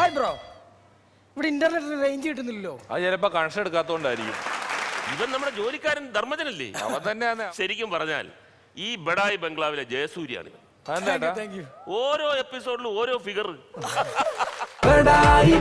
Hi bro ഇവിടെ ഇന്റർനെറ്റിന് range കിട്ടുന്നില്ലല്ലോ. അത് ചിലപ്പോ കണക്ഷൻ എടുക്കാത്തോണ്ടായിരിക്കും. ഇവൻ നമ്മുടെ ജോലിക്കാരൻ ധർമ്മജനല്ലേ? അവൻ തന്നെയാണ്. ശരിക്കും പറഞ്ഞാൽ ഈ ബഡായി ബംഗ്ലാവിലെ ജയസൂര്യാണ് ഓരോ എപ്പിസോഡിലും ഓരോ ഫിഗർ ബഡായി